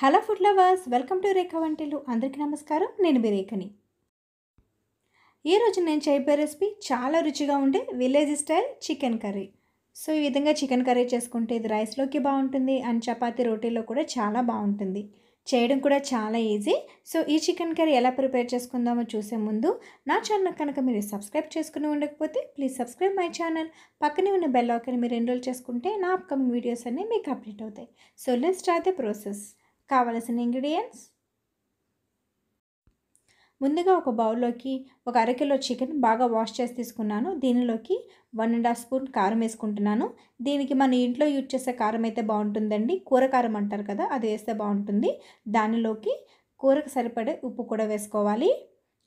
Hello food lovers welcome to Rekha వంటిలు అందరికీ నమస్కారం. నేను మీ రేఖని. ఈరోజు నేను చేయబోయే రెసిపీ చాలా రుచిగా ఉండే village style chicken curry. So ఈ విధంగా చికెన్ కర్రీ చేసుకుంటే ఇది రైస్లోకి బాగుంటుంది అండ్ చపాతీ రోటీలో కూడా చాలా బాగుంటుంది. చేయడం కూడా చాలా ఈజీ. సో ఈ చికెన్ కర్రీ ఎలా ప్రిపేర్ చేసుకుందామో చూసే ముందు నా ఛానల్ కనుక మీరు సబ్స్క్రైబ్ చేసుకుని ఉండకపోతే ప్లీజ్ సబ్స్క్రైబ్ మై ఛానల్. పక్కనే ఉన్న బెల్ ఆకని మీరు ఎన్రోల్ చేసుకుంటే నా అప్కమింగ్ వీడియోస్ అన్నీ మీకు అప్డేట్ అవుతాయి. So let's start the process. కావలసిన ఇంగ్రీడియంట్స్ ముందుగా ఒక బౌల్లోకి ఒక అరకిలో చికెన్ బాగా వాష్ చేసి తీసుకున్నాను. దీనిలోకి వన్ అండ్ హాఫ్ స్పూన్ కారం వేసుకుంటున్నాను. దీనికి మన ఇంట్లో యూజ్ చేసే కారం అయితే బాగుంటుందండి. కూర కారం అంటారు కదా అది వేస్తే బాగుంటుంది. దానిలోకి కూరకు సరిపడే ఉప్పు కూడా వేసుకోవాలి.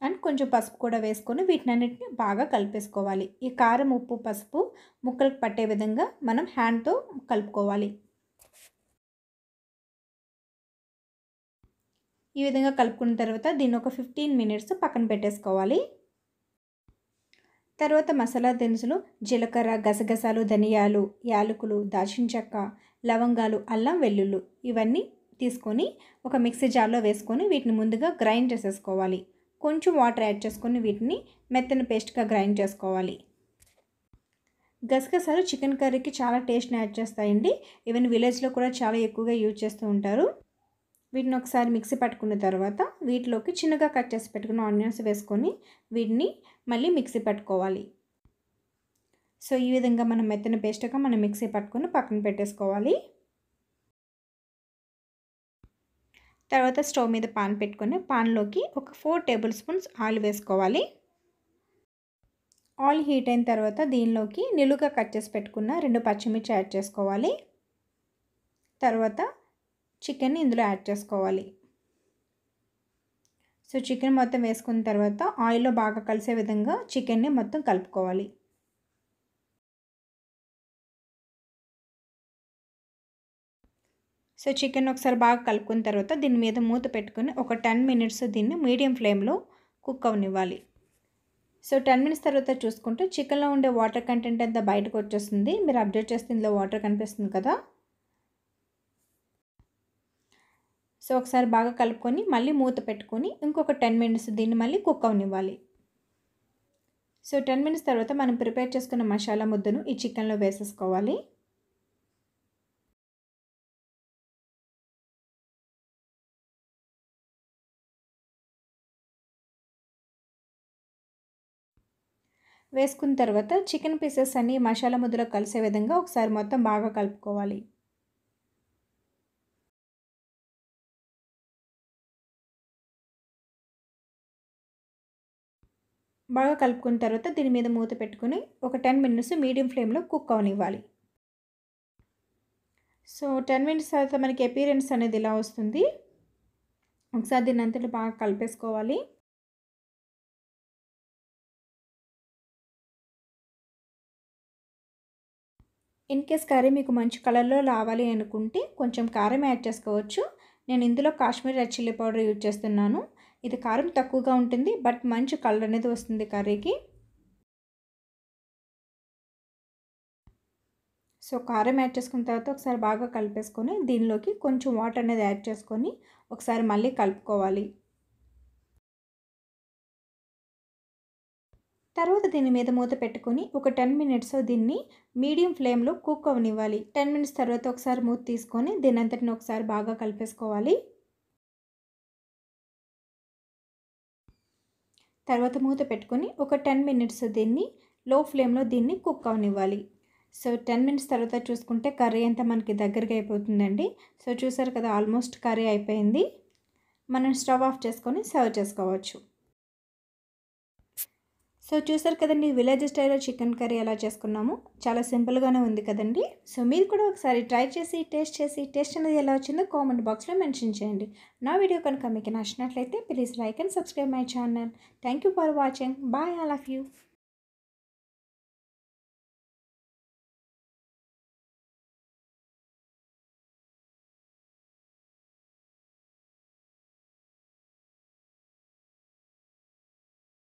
అండ్ కొంచెం పసుపు కూడా వేసుకొని వీటినన్నిటిని బాగా కలిపేసుకోవాలి. ఈ కారం ఉప్పు పసుపు ముక్కలకు పట్టే విధంగా మనం హ్యాండ్తో కలుపుకోవాలి. ఈ విధంగా కలుపుకున్న తర్వాత దీన్ని ఒక ఫిఫ్టీన్ మినిట్స్ పక్కన పెట్టేసుకోవాలి. తర్వాత మసాలా దినుసులు జీలకర్ర గసగసాలు ధనియాలు యాలకులు దాచిన చెక్క లవంగాలు అల్లం వెల్లుల్లి ఇవన్నీ తీసుకొని ఒక మిక్సీ జార్లో వేసుకొని వీటిని ముందుగా గ్రైండ్ చేసేసుకోవాలి. కొంచెం వాటర్ యాడ్ చేసుకొని వీటిని మెత్తని పేస్ట్గా గ్రైండ్ చేసుకోవాలి. గసగసాలు చికెన్ కర్రీకి చాలా టేస్ట్ని యాడ్ చేస్తాయండి. ఈవెన్ విలేజ్లో కూడా చాలా ఎక్కువగా యూజ్ చేస్తూ ఉంటారు. వీటిని ఒకసారి మిక్సీ పట్టుకున్న తర్వాత వీటిలోకి చిన్నగా కట్ చేసి పెట్టుకున్న ఆనియన్స్ వేసుకొని వీటిని మళ్ళీ మిక్సీ పట్టుకోవాలి. సో ఈ విధంగా మనం మెత్తన పేస్ట్గా మనం మిక్సీ పట్టుకొని పక్కన పెట్టేసుకోవాలి. తర్వాత స్టవ్ మీద పాన్ పెట్టుకొని పాన్లోకి ఒక ఫోర్ టేబుల్ స్పూన్స్ ఆయిల్ వేసుకోవాలి. ఆయిల్ హీట్ అయిన తర్వాత దీనిలోకి నిలువుగా కట్ చేసి పెట్టుకున్న రెండు పచ్చిమిర్చి యాడ్ చేసుకోవాలి. తర్వాత చికెన్ని ఇందులో యాడ్ చేసుకోవాలి. సో చికెన్ మొత్తం వేసుకున్న తర్వాత ఆయిల్లో బాగా కలిసే విధంగా చికెన్ని మొత్తం కలుపుకోవాలి. సో చికెన్ ఒకసారి బాగా కలుపుకున్న తర్వాత దీని మీద మూత పెట్టుకుని ఒక టెన్ మినిట్స్ దీన్ని మీడియం ఫ్లేమ్లో కుక్ అవనివ్వాలి. సో టెన్ మినిట్స్ తర్వాత చూసుకుంటే చికెన్లో ఉండే వాటర్ కంటెంట్ అంతా బయటకు వచ్చేస్తుంది. మీరు అప్డేట్ చేస్తే ఇందులో వాటర్ కనిపిస్తుంది కదా? సో ఒకసారి బాగా కలుపుకొని మళ్ళీ మూత పెట్టుకొని ఇంకొక టెన్ మినిట్స్ దీన్ని మళ్ళీ కుక్ అవనివ్వాలి. సో టెన్ మినిట్స్ తర్వాత మనం ప్రిపేర్ చేసుకున్న మసాలా ముద్దను ఈ చికెన్లో వేసేసుకోవాలి. వేసుకున్న తర్వాత చికెన్ పీసెస్ అన్నీ మసాలా ముద్దలో కలిసే విధంగా ఒకసారి మొత్తం బాగా కలుపుకోవాలి. బాగా కలుపుకున్న తర్వాత దీని మీద మూత పెట్టుకుని ఒక టెన్ మినిట్స్ మీడియం ఫ్లేమ్లో కుక్ అవనివ్వాలి. సో టెన్ మినిట్స్ తర్వాత మనకి అపీరెన్స్ అనేది ఇలా వస్తుంది. ఒకసారి దీన్ని అంతటి బాగా కలిపేసుకోవాలి. ఇన్ కేస్ కర్రీ మీకు మంచి కలర్లో రావాలి అనుకుంటే కొంచెం కారం యాడ్ చేసుకోవచ్చు. నేను ఇందులో Kashmir red chilli powder use చేస్తున్నాను. ఇది కారం తక్కువగా ఉంటుంది బట్ మంచి కలర్ అనేది వస్తుంది కర్రీకి. సో కారం యాడ్ చేసుకున్న తర్వాత ఒకసారి బాగా కలిపేసుకొని దీనిలోకి కొంచెం వాటర్ అనేది యాడ్ చేసుకొని ఒకసారి మళ్ళీ కలుపుకోవాలి. తర్వాత దీని మీద మూత పెట్టుకొని ఒక టెన్ మినిట్స్ దీన్ని మీడియం ఫ్లేమ్లో కుక్ అవనివ్వాలి. టెన్ మినిట్స్ తర్వాత ఒకసారి మూత తీసుకొని దీని అంతటిని ఒకసారి బాగా కలిపేసుకోవాలి. తర్వాత మూత పెట్టుకొని ఒక టెన్ మినిట్స్ దీన్ని లో ఫ్లేమ్లో దీన్ని కుక్ అవనివ్వాలి. సో టెన్ మినిట్స్ తర్వాత చూసుకుంటే కర్రీ అంతా మనకి దగ్గరగా అయిపోతుందండి. సో చూసారు కదా ఆల్మోస్ట్ కర్రీ అయిపోయింది. మనం స్టవ్ ఆఫ్ చేసుకొని సర్వ్ చేసుకోవచ్చు. సో చూసారు కదండి విలేజ్ స్టైల్లో చికెన్ కర్రీ ఎలా చేసుకున్నాము? చాలా సింపుల్గానే ఉంది కదండి. సో మీరు కూడా ఒకసారి ట్రై చేసి టేస్ట్ చేసి టేస్ట్ అనేది ఎలా వచ్చిందో కామెంట్ బాక్స్లో మెన్షన్ చేయండి. నా వీడియో కనుక మీకు నచ్చినట్లయితే please like and subscribe my channel. Thank you for watching. Bye all of you.